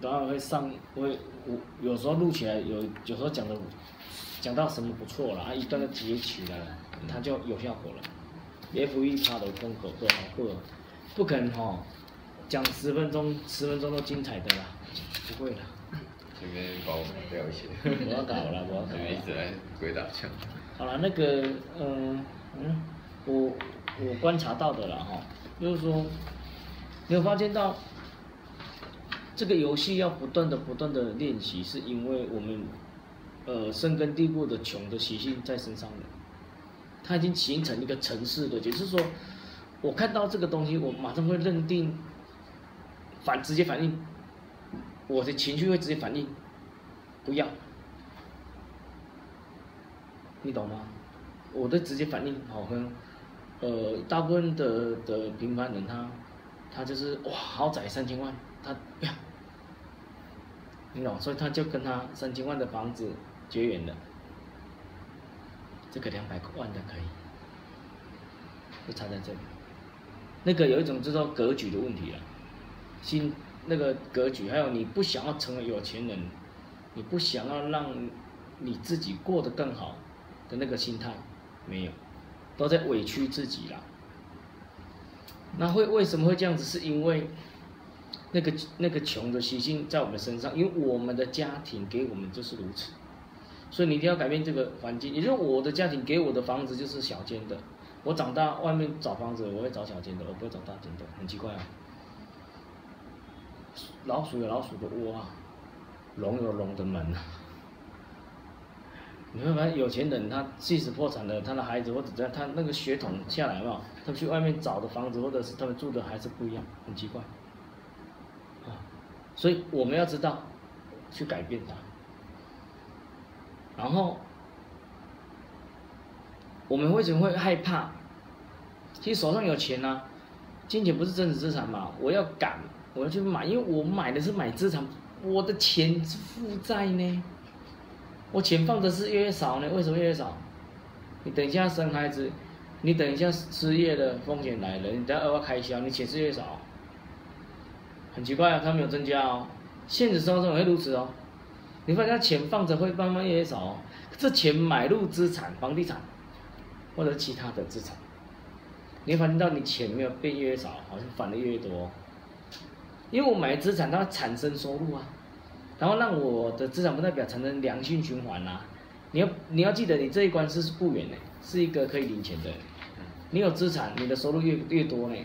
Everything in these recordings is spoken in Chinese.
当然会上会我有时候录起来有有时候讲的讲到什么不错了啊，一段就截取了，它就有效果了。F 一它的风格都好不不可能哈讲十分钟十分钟都精彩的啦，不会啦。前面把我们掉一些，不要搞了，不要一直了。在鬼打墙。好了，那个嗯嗯，我我观察到的了哈，就是说，你有发现到这个游戏要不断的不断的练习，是因为我们呃深根蒂固的穷的习性在身上了，它已经形成一个城市的，也就是说，我看到这个东西，我马上会认定反直接反应，我的情绪会直接反应，不要。你懂吗？我的直接反应好像，呃，大部分的的平凡人他，他就是哇豪宅三千万，他不要，你懂，所以他就跟他三千万的房子绝缘了。这个两百万的可以，就差在这里。那个有一种叫做格局的问题了，心那个格局，还有你不想要成为有钱人，你不想要让你自己过得更好的那个心态，没有，都在委屈自己了。那会为什么会这样子？是因为那个那个穷的习性在我们身上，因为我们的家庭给我们就是如此，所以你一定要改变这个环境。也就是我的家庭给我的房子就是小间的，我长大外面找房子我会找小间的，我不会找大间的，很奇怪啊。老鼠有老鼠的窝啊，龙有龙的门啊。你会发现有钱人他即使破产了，他的孩子或者怎样，他那个血统下来嘛，他去外面找的房子或者是他们住的还是不一样，很奇怪。所以我们要知道去改变它。然后我们为什么会害怕？其实手上有钱呢、金钱不是真实资产嘛，我要赶，我要去买，因为我买的是买资产，我的钱是负债呢。我钱放的是越来越少呢，为什么越来越少？你等一下生孩子，你等一下失业的风险来了，你等下额外开销，你钱是越少。很奇怪啊，它没有增加哦，现实生活中也会如此哦。你发现钱放着会慢慢越来越少哦，这钱买入资产，房地产或者其他的资产，你会发现到你钱没有变越来越少，好像反的越多。因为我买资产，它产生收入啊。然后让我的资产负债表产生良性循环啦、你要你要记得，你这一关是不远的，是一个可以领钱的。你有资产，你的收入越越多呢。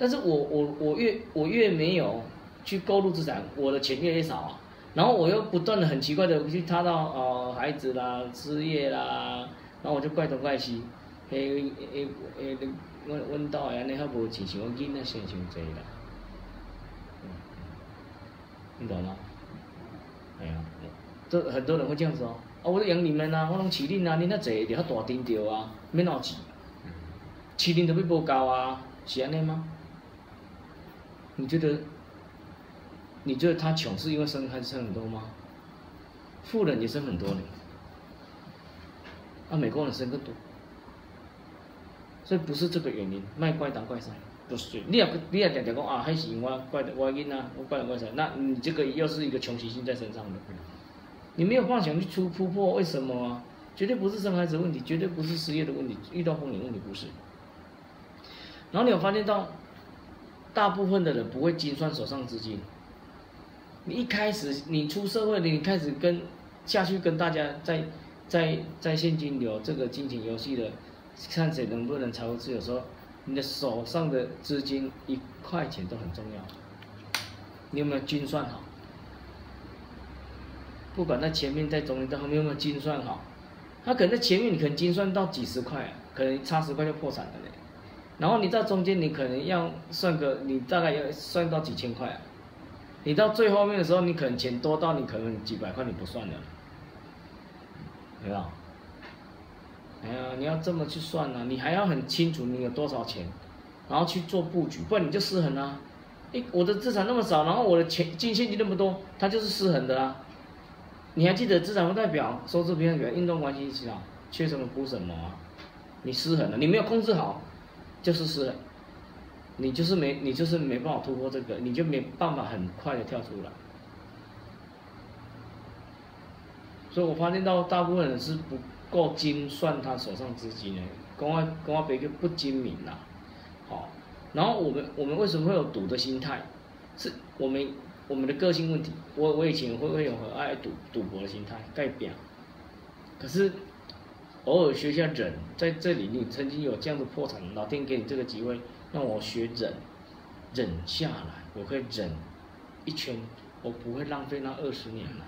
但是我我我越我越没有去购入资产，我的钱越来越少啊。然后我又不断的很奇怪的去踏到呃孩子啦、失业啦，然后我就怪东怪西，嘿嘿嘿，阮阮兜的安尼较无钱，像我囡仔生伤济啦。你懂吗？哎呀，这很多人会这样子哦。啊，我都养你们啊，我拢饲恁啊，恁遐济就较大丁着啊，免闹饲。饲恁都要无够啊，是安尼吗？你觉得？你觉得他穷是因为生孩子生很多吗？富人也生很多呢。啊，美国人生更多。所以不是这个原因，卖怪当怪塞。不是，你也你也常常讲啊，还是因为我怪的我囡仔，我怪人怪谁？那你这个又是一个穷习性在身上的，你没有办法想去出突破，为什么？绝对不是生孩子问题，绝对不是失业的问题，遇到风险问题不是。然后你有发现到，大部分的人不会精算手上资金。你一开始你出社会，你开始跟下去跟大家在在在现金流这个金钱游戏的，看谁能不能财务自由时候。你的手上的资金一块钱都很重要，你有没有精算好？不管在前面、在中间、在后面，有没有精算好？他可能在前面，你可能精算到几十块，可能差十块就破产了嘞。然后你到中间，你可能要算个，你大概要算到几千块。你到最后面的时候，你可能钱多到你可能几百块你不算了，有没有？哎呀，你要这么去算呢、你还要很清楚你有多少钱，然后去做布局，不然你就失衡啊。哎，我的资产那么少，然后我的钱净现金那么多，它就是失衡的啊。你还记得资产负债表、收支平衡表、运动关系系统缺什么补什么啊？你失衡了，你没有控制好，就是是。你就是没你就是没办法突破这个，你就没办法很快的跳出来。所以我发现到大部分人是不够精算他手上资金的，跟我跟我别个不精明啦，好，然后我们我们为什么会有赌的心态？是我们我们的个性问题。我我以前会会有很爱赌赌博的心态，代表。可是偶尔学一下忍，在这里你曾经有这样的破产，老天给你这个机会，让我学忍，忍下来，我可以忍一圈，我不会浪费那二十年了。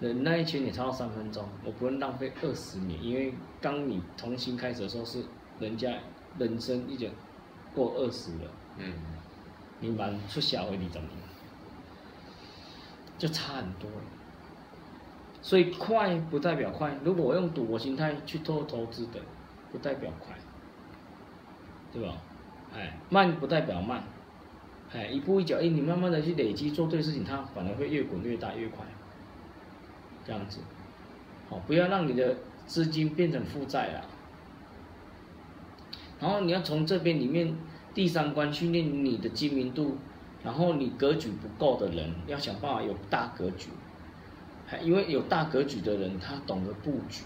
忍那一圈你超到三分钟，我不会浪费二十年，因为当你重新开始的时候是人家人生已经过二十了，嗯，你蛮出小会二十年，就差很多了。所以快不代表快，如果我用赌博心态去做投资的，不代表快，对吧？哎，慢不代表慢，哎，一步一脚印，你慢慢的去累积做对事情，它反而会越滚越大越快。这样子，好，不要让你的资金变成负债了。然后你要从这边里面第三关训练你的精明度，然后你格局不够的人，要想办法有大格局。还因为有大格局的人，他懂得布局，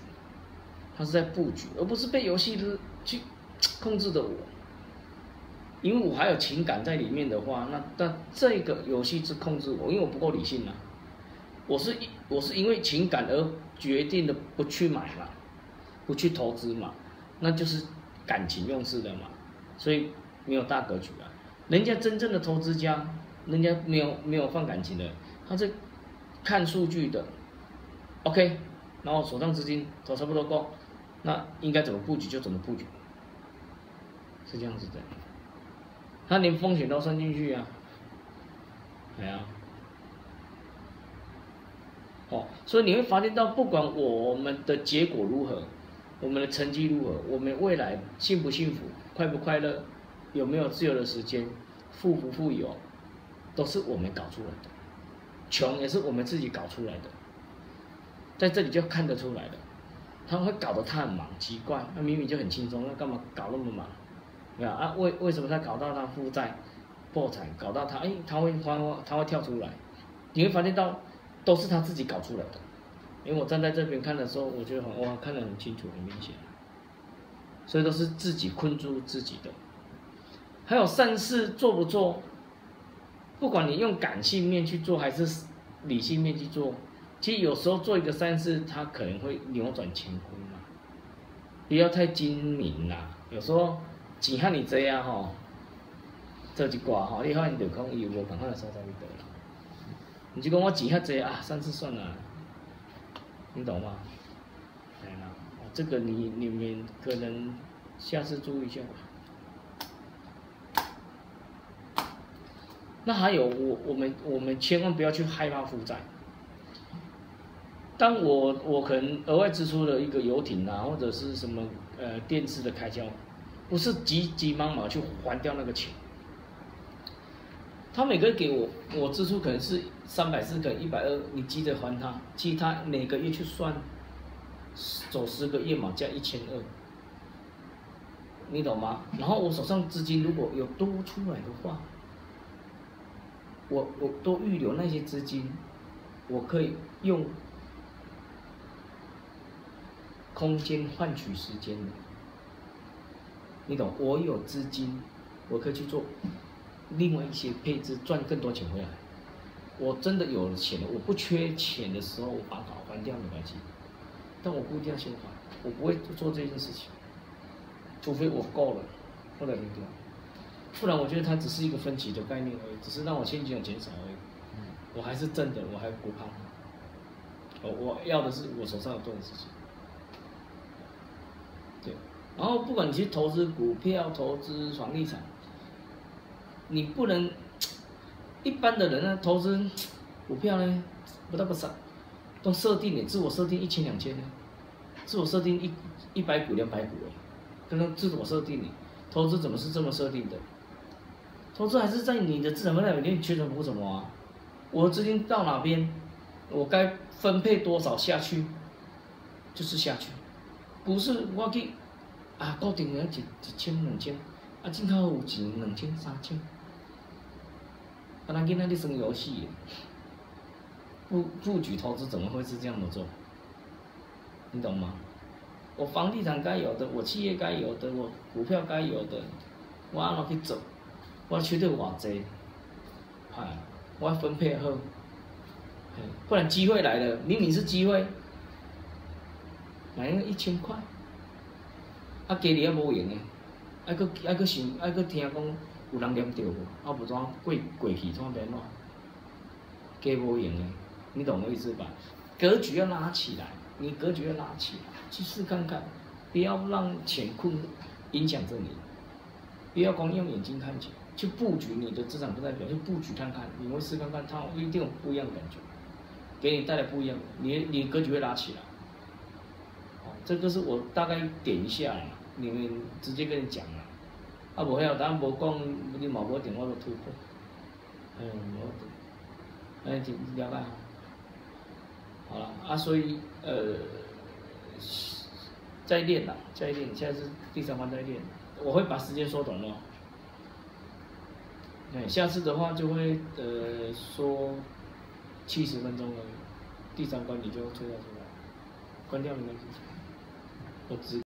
他是在布局，而不是被游戏去控制的我。因为我还有情感在里面的话，那那这个游戏是控制我，因为我不够理性啊。我是我是因为情感而决定的不去买嘛，不去投资嘛，那就是感情用事的嘛，所以没有大格局啊。人家真正的投资家，人家没有没有放感情的，他是。看数据的，OK，然后手上资金都差不多够，那应该怎么布局就怎么布局，是这样子的。他连风险都算进去啊，对啊，哦，所以你会发现到，不管我们的结果如何，我们的成绩如何，我们未来幸不幸福，快不快乐，有没有自由的时间，富不富有，都是我们搞出来的。穷也是我们自己搞出来的，在这里就看得出来的，他会搞得他很忙，奇怪，他明明就很轻松，那干嘛搞那么忙？对啊，啊为为什么他搞到他负债、破产，搞到他哎他会他会他会跳出来？你会发现到都是他自己搞出来的，因为我站在这边看的时候，我觉得很哇看得很清楚很明显，所以都是自己困住自己的，还有善事做不做？不管你用感性面去做还是理性面去做，其实有时候做一个善事，它可能会扭转乾坤嘛。不要太精明啦，有时候只看你这样吼，这一挂吼，你看你就讲有无赶快的所在去得了。你就讲我钱遐济啊，善事算了，你懂吗？哎呀，这个你你们可能下次注意一下吧。那还有我我们我们千万不要去害怕负债。当我我可能额外支出了一个游艇啊，或者是什么呃电视的开销，不是急急忙忙去还掉那个钱。他每个月给我我支出可能是三百四个一百二，你急着还他，其实他每个月去算，走十个月嘛，加一千二，你懂吗？然后我手上资金如果有多出来的话。我我都预留那些资金，我可以用空间换取时间的，你懂？我有资金，我可以去做另外一些配置，赚更多钱回来。我真的有了钱，我不缺钱的时候，我把它还掉没关系，但我不一定要先还，我不会做这件事情，除非我够了，或者扔掉。不然我觉得它只是一个分级的概念而已，只是让我现金有减少而已。我还是挣的，我还不怕。我我要的是我手上有做的事情。对，然后不管你去投资股票、投资房地产，你不能一般的人呢投资股票呢不大不少，都设定你自我设定一千两千呢，自我设定一一百股两百股哎，刚刚自我设定你投资怎么是这么设定的？投资还是在你的资产负债里面你缺什么补什么啊？我资金到哪边，我该分配多少下去，就是下去。股市我去啊，固定了一一千两千，啊，进口有钱两千三千，啊，咱囡仔咧耍游戏，布布局投资怎么会是这样子做？你懂吗？我房地产该有的，我企业该有的，我股票该有的，我安怎去做？我取得偌济，哎，我分配好，不然机会来了，明明是机会，买那个一千块，啊，家己还无用的，还佫还佫想，还佫听讲有人念着无，啊，无怎过过去怎变怎？加无用的，你懂我意思吧？格局要拉起来，你格局要拉起来，去试看看，不要让钱困影响着你，不要光用眼睛看钱，去布局你的资产负债表，去布局看看，你会试看看，它一定有不一样的感觉，给你带来不一样的，你你格局会拉起来。哦，这个是我大概点一下啦，你们直接跟你讲啦，啊无晓，咱无讲，你嘛无一定我就突破，哎，无一定。哎，听了解。好了啊，所以呃，再练啦，再练，现在是第三关在练，我会把时间缩短咯。哎，下次的话就会呃说七十分钟了，第三关你就吹到出来，关掉没关系，我只。